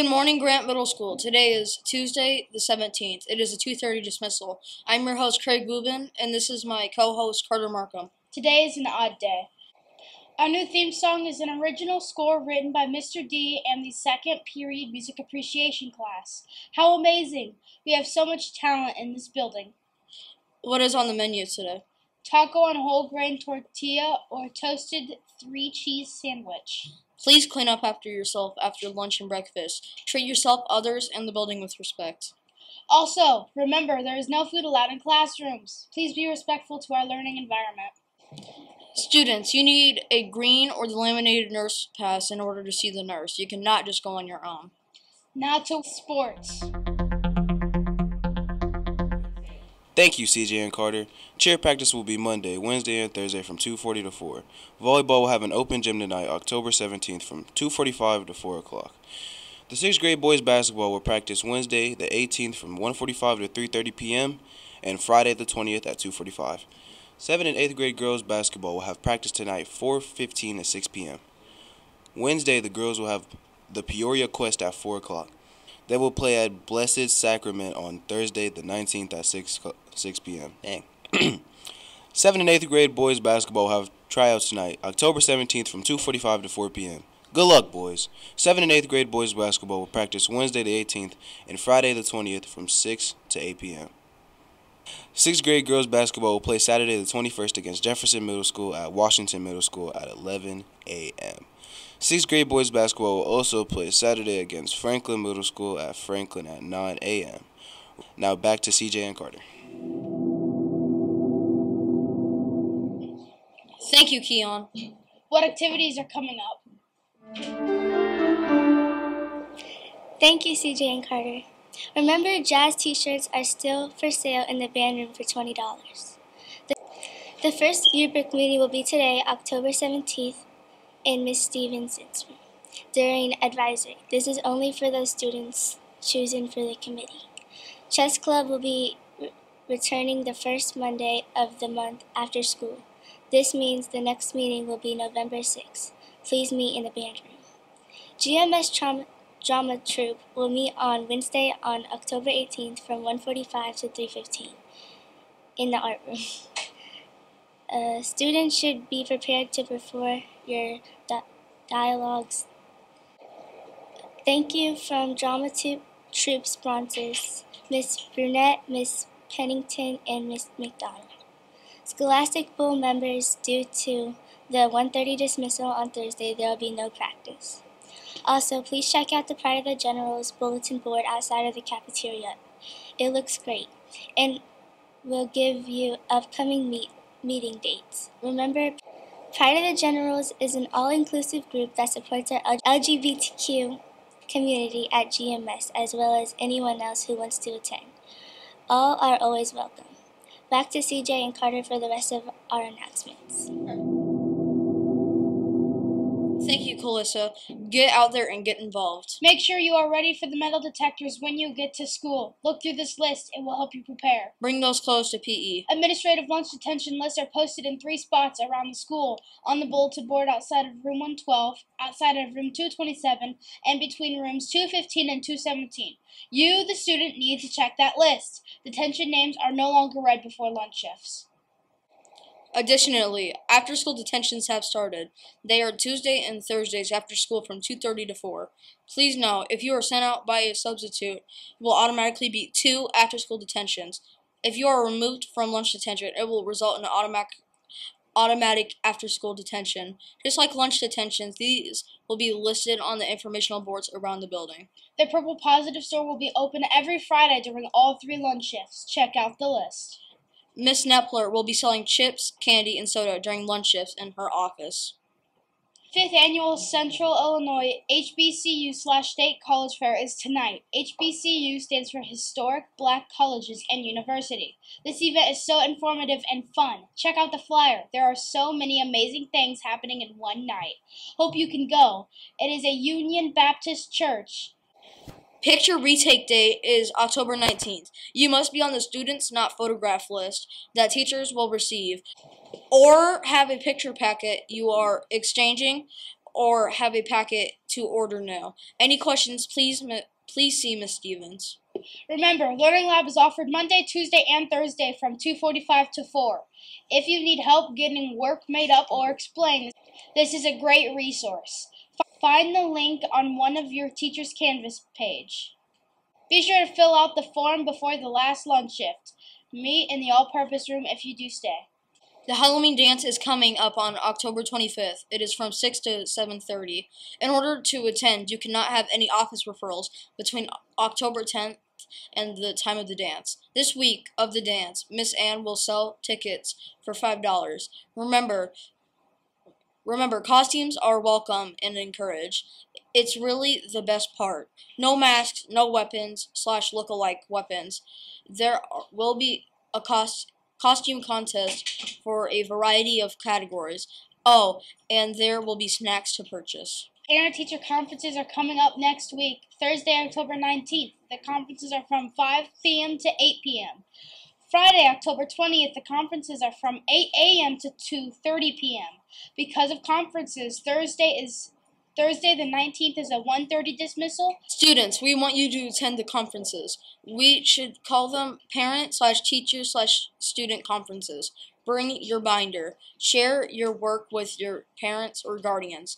Good morning, Grant Middle School. Today is Tuesday, the 17th. It is a 2.30 dismissal. I'm your host, Craig Bubin, and this is my co-host, Carter Markham. Today is an odd day. Our new theme song is an original score written by Mr. D and the second period music appreciation class. How amazing! We have so much talent in this building. What is on the menu today? Taco on whole grain tortilla or toasted three cheese sandwich. Please clean up after yourself after lunch and breakfast. Treat yourself, others, and the building with respect. Also, remember there is no food allowed in classrooms. Please be respectful to our learning environment. Students, you need a green or the laminated nurse pass in order to see the nurse. You cannot just go on your own. Now to sports. Thank you, CJ and Carter. Cheer practice will be Monday, Wednesday, and Thursday from 2:40 to 4. Volleyball will have an open gym tonight, October 17th, from 2:45 to 4 o'clock. The sixth grade boys basketball will practice Wednesday, the 18th, from 1:45 to 3:30 p.m., and Friday, the 20th, at 2:45. Seventh and eighth grade girls basketball will have practice tonight, 4:15 to 6 p.m. Wednesday, the girls will have the Peoria Quest at 4 o'clock. They will play at Blessed Sacrament on Thursday, the 19th at 6, 6 p.m. Dang. 7th and 8th grade boys basketball have tryouts tonight, October 17th from 2.45 to 4 p.m. Good luck, boys. 7th and 8th grade boys basketball will practice Wednesday the 18th and Friday the 20th from 6 to 8 p.m. 6th grade girls basketball will play Saturday the 21st against Jefferson Middle School at Washington Middle School at 11 a.m. 6th grade boys basketball will also play Saturday against Franklin Middle School at Franklin at 9 a.m. Now back to CJ and Carter. Thank you, Keon. What activities are coming up? Thank you, CJ and Carter. Remember, jazz t shirts are still for sale in the band room for $20. The, the first yearbook meeting will be today, October 17th, in Miss Stevenson's room during advisory. This is only for those students chosen for the committee. Chess Club will be re- returning the first Monday of the month after school. This means the next meeting will be November 6th. Please meet in the band room. GMS Trauma, Drama Troupe will meet on Wednesday on October 18th from 1:45 to 3:15 in the art room. Uh, students should be prepared to perform your di- dialogues. Thank you from Drama Troupe, Troupe sponsors Miss Brunette, Miss Pennington, and Miss McDonald. Scholastic Bowl members, due to the 1:30 dismissal on Thursday, there will be no practice. Also, please check out the Pride of the Generals bulletin board outside of the cafeteria. It looks great, and will give you upcoming meet meeting dates. Remember, Pride of the Generals is an all-inclusive group that supports our LGBTQ community at GMS as well as anyone else who wants to attend. All are always welcome. Back to CJ and Carter for the rest of our announcements. Thank you, Calissa. Get out there and get involved. Make sure you are ready for the metal detectors when you get to school. Look through this list, it will help you prepare. Bring those clothes to. PE. Administrative lunch detention lists are posted in three spots around the school on the bulletin board outside of room 112, outside of room 227, and between rooms 215 and 217. You, the student, need to check that list. Detention names are no longer read before lunch shifts. Additionally, after school detentions have started. They are Tuesday and Thursdays after school from 2:30 to 4. Please know if you are sent out by a substitute, it will automatically be two after school detentions. If you are removed from lunch detention, it will result in an automatic automatic after school detention. Just like lunch detentions, these will be listed on the informational boards around the building. The Purple Positive store will be open every Friday during all three lunch shifts. Check out the list. Miss Nepler will be selling chips, candy, and soda during lunch shifts in her office. Fifth annual Central Illinois HBCU slash State College Fair is tonight. HBCU stands for Historic Black Colleges and University. This event is so informative and fun. Check out the flyer. There are so many amazing things happening in one night. Hope you can go. It is a Union Baptist Church. Picture retake date is October 19th. You must be on the students not photographed list that teachers will receive or have a picture packet you are exchanging or have a packet to order now. Any questions, please please see Ms. Stevens. Remember, Learning Lab is offered Monday, Tuesday, and Thursday from 2:45 to 4. If you need help getting work made up or explained, this is a great resource. Find the link on one of your teacher's Canvas page. Be sure to fill out the form before the last lunch shift. Meet in the all-purpose room if you do stay. The Halloween dance is coming up on October 25th. It is from 6 to 7:30. In order to attend, you cannot have any office referrals between October 10th and the time of the dance. This week of the dance, Miss Ann will sell tickets for $5. Remember, remember costumes are welcome and encouraged. It's really the best part. No masks, no weapons slash look-alike weapons. There will be a cost costume contest for a variety of categories. Oh, and there will be snacks to purchase. Parent teacher conferences are coming up next week, Thursday, October 19th. The conferences are from 5 p.m. to 8 p.m. Friday, October 20th, the conferences are from 8 a.m. to 2:30 p.m. Because of conferences, Thursday is Thursday the 19th is a 1:30 dismissal. Students, we want you to attend the conferences. We should call them parent slash teacher slash student conferences. Bring your binder. Share your work with your parents or guardians.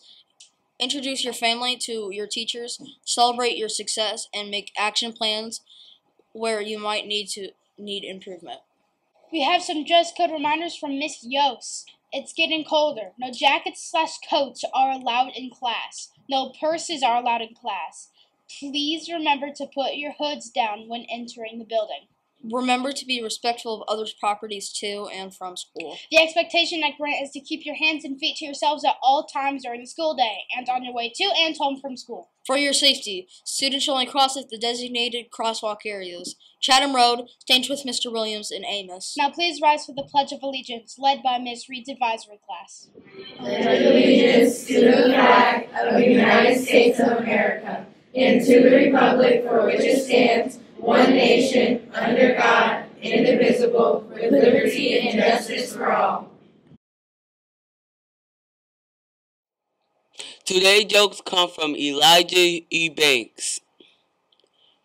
Introduce your family to your teachers. Celebrate your success and make action plans where you might need to need improvement. We have some dress code reminders from Miss Yost. It's getting colder. No jackets slash coats are allowed in class. No purses are allowed in class. Please remember to put your hoods down when entering the building. Remember to be respectful of others' properties to and from school. The expectation at Grant is to keep your hands and feet to yourselves at all times during the school day and on your way to and home from school. For your safety, students shall only cross at the designated crosswalk areas. Chatham Road, stands with Mr. Williams and Amos. Now please rise for the Pledge of Allegiance, led by Ms. Reed's advisory class. Pledge allegiance to the flag of the United States of America and to the republic for which it stands, one nation, under God, indivisible, with liberty and justice for all. Today jokes come from Elijah E. Banks.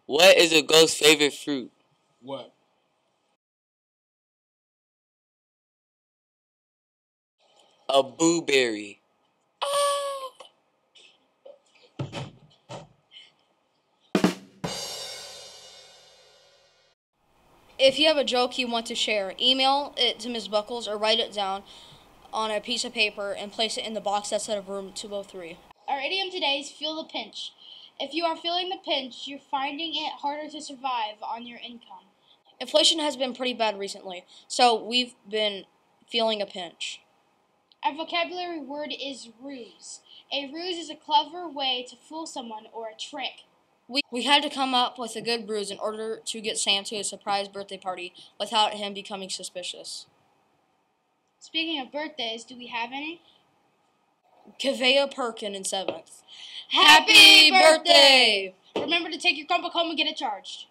What is a ghost's favorite fruit? What? A blueberry. If you have a joke you want to share, email it to Ms. Buckles or write it down on a piece of paper and place it in the box that's out of room 203. Our idiom today is feel the pinch. If you are feeling the pinch, you're finding it harder to survive on your income. Inflation has been pretty bad recently, so we've been feeling a pinch. Our vocabulary word is ruse. A ruse is a clever way to fool someone or a trick. We, we had to come up with a good ruse in order to get Sam to a surprise birthday party without him becoming suspicious. Speaking of birthdays, do we have any? Kavea Perkin in seventh. Happy birthday! Remember to take your Chromebook home and get it charged.